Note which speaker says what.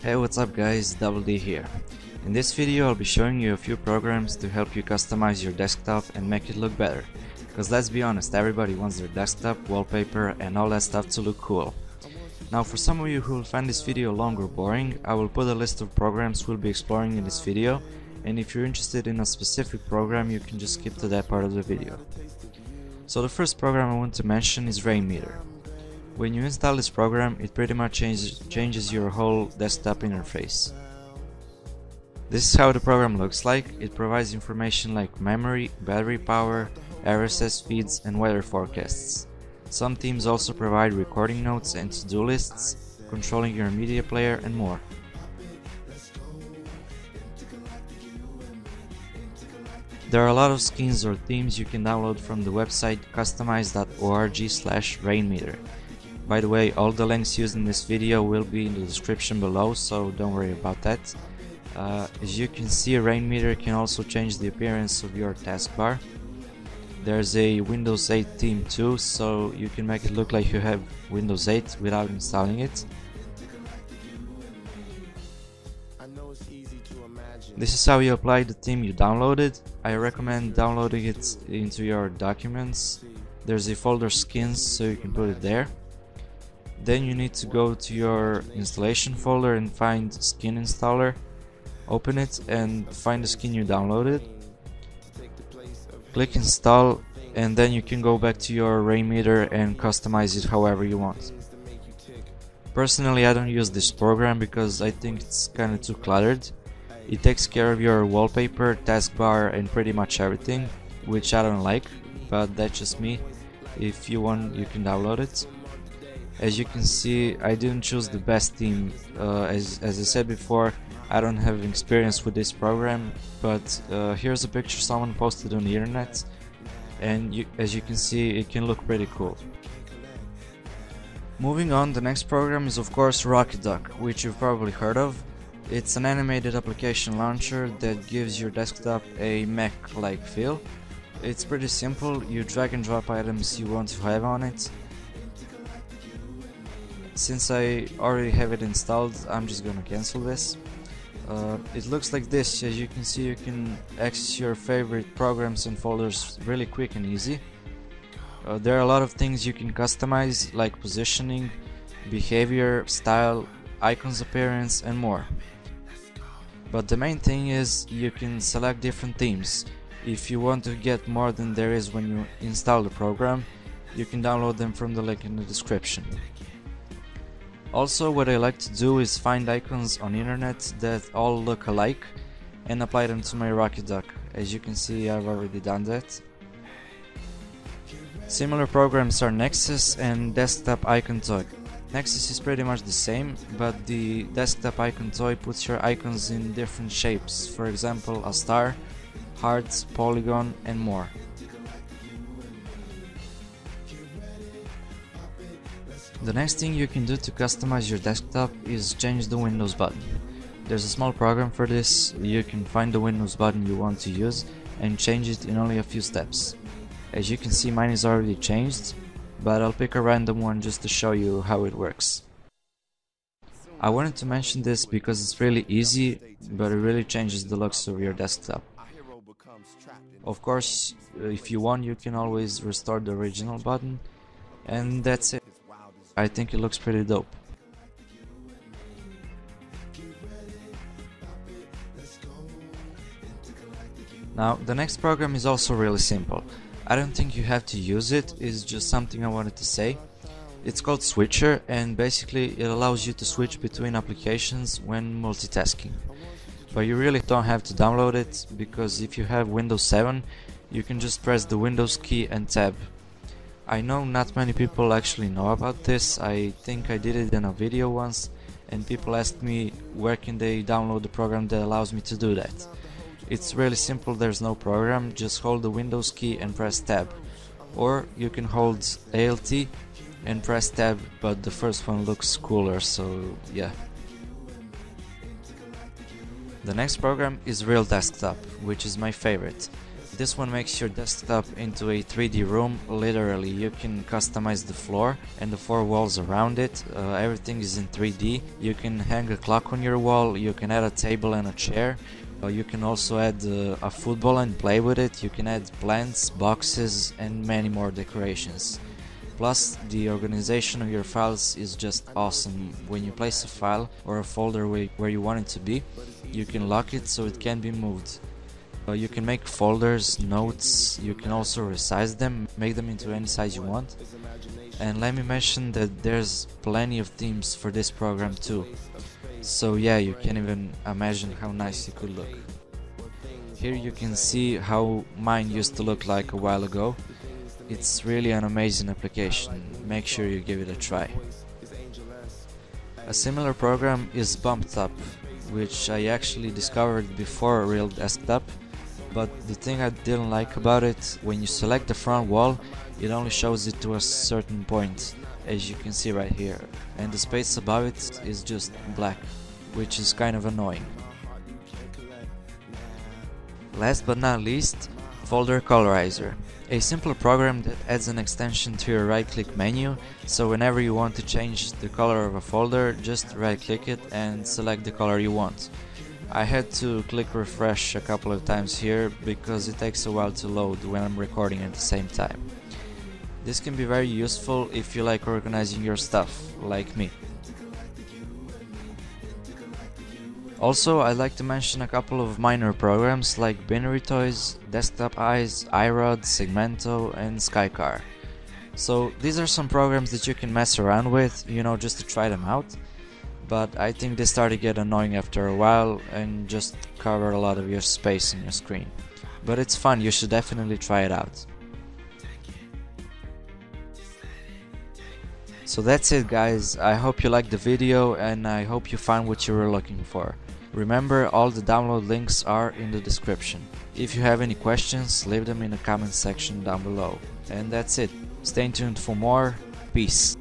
Speaker 1: Hey what's up guys, Double D here. In this video I'll be showing you a few programs to help you customize your desktop and make it look better. Cause let's be honest, everybody wants their desktop, wallpaper and all that stuff to look cool. Now for some of you who will find this video long or boring, I will put a list of programs we'll be exploring in this video and if you're interested in a specific program you can just skip to that part of the video. So the first program I want to mention is Rainmeter. When you install this program, it pretty much changes, changes your whole desktop interface. This is how the program looks like. It provides information like memory, battery power, RSS feeds and weather forecasts. Some themes also provide recording notes and to-do lists, controlling your media player and more. There are a lot of skins or themes you can download from the website customize.org slash rainmeter. By the way, all the links used in this video will be in the description below, so don't worry about that. Uh, as you can see, Rainmeter can also change the appearance of your taskbar. There's a Windows 8 theme too, so you can make it look like you have Windows 8 without installing it. This is how you apply the theme you downloaded. I recommend downloading it into your documents. There's a folder skins, so you can put it there. Then you need to go to your installation folder and find skin installer. Open it and find the skin you downloaded. Click install and then you can go back to your Rainmeter and customize it however you want. Personally I don't use this program because I think it's kinda too cluttered. It takes care of your wallpaper, taskbar and pretty much everything, which I don't like, but that's just me. If you want you can download it. As you can see, I didn't choose the best theme. Uh, as, as I said before, I don't have experience with this program, but uh, here's a picture someone posted on the internet, and you, as you can see, it can look pretty cool. Moving on, the next program is of course RocketDock, which you've probably heard of. It's an animated application launcher that gives your desktop a Mac-like feel. It's pretty simple, you drag and drop items you want to have on it, since I already have it installed, I'm just gonna cancel this. Uh, it looks like this, as you can see you can access your favorite programs and folders really quick and easy. Uh, there are a lot of things you can customize like positioning, behavior, style, icons appearance and more. But the main thing is you can select different themes. If you want to get more than there is when you install the program, you can download them from the link in the description. Also what I like to do is find icons on internet that all look alike and apply them to my RocketDock. As you can see I've already done that. Similar programs are Nexus and Desktop Icon Toy. Nexus is pretty much the same, but the Desktop Icon Toy puts your icons in different shapes, for example a star, hearts, polygon and more. The next thing you can do to customize your desktop is change the Windows button. There's a small program for this, you can find the Windows button you want to use and change it in only a few steps. As you can see mine is already changed, but I'll pick a random one just to show you how it works. I wanted to mention this because it's really easy, but it really changes the looks of your desktop. Of course, if you want you can always restore the original button, and that's it. I think it looks pretty dope. Now, the next program is also really simple. I don't think you have to use it, it's just something I wanted to say. It's called Switcher and basically it allows you to switch between applications when multitasking. But you really don't have to download it because if you have Windows 7 you can just press the Windows key and tab I know not many people actually know about this, I think I did it in a video once and people asked me where can they download the program that allows me to do that. It's really simple, there's no program, just hold the Windows key and press tab. Or you can hold ALT and press tab, but the first one looks cooler, so yeah. The next program is Real Desktop, which is my favorite. This one makes your desktop into a 3D room, literally. You can customize the floor and the four walls around it. Uh, everything is in 3D. You can hang a clock on your wall, you can add a table and a chair. Uh, you can also add uh, a football and play with it. You can add plants, boxes and many more decorations. Plus, the organization of your files is just awesome. When you place a file or a folder where you want it to be, you can lock it so it can be moved. Uh, you can make folders, notes, you can also resize them, make them into any size you want. And let me mention that there's plenty of themes for this program too. So yeah, you can't even imagine how nice it could look. Here you can see how mine used to look like a while ago. It's really an amazing application, make sure you give it a try. A similar program is BumpTop, which I actually discovered before Real Desktop but the thing I didn't like about it, when you select the front wall, it only shows it to a certain point, as you can see right here, and the space above it is just black, which is kind of annoying. Last but not least, Folder Colorizer, a simple program that adds an extension to your right click menu, so whenever you want to change the color of a folder, just right click it and select the color you want. I had to click refresh a couple of times here because it takes a while to load when I'm recording at the same time. This can be very useful if you like organizing your stuff, like me. Also, I'd like to mention a couple of minor programs like Binary Toys, Desktop Eyes, iRod, Segmento and Skycar. So these are some programs that you can mess around with, you know, just to try them out but I think they start to get annoying after a while and just cover a lot of your space on your screen. But it's fun, you should definitely try it out. So that's it guys, I hope you liked the video and I hope you found what you were looking for. Remember all the download links are in the description. If you have any questions, leave them in the comment section down below. And that's it, stay tuned for more, peace.